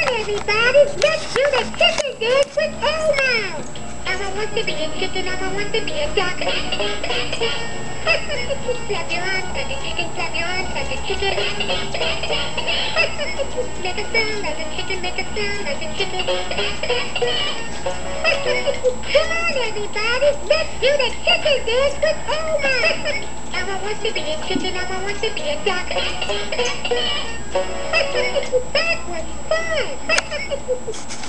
on, everybody. Let's do the chicken dance with Elmo. Elmo wants to be a chicken. Elmo wants to be a duck. clap your arms like a chicken. Clap your arms like a chicken. make a sound like a chicken. Make a sound like a chicken. Come on, everybody. Let's do the chicken dance with Elmo. Elmo wants to be a chicken. Elmo wants to be a duck. that was fun.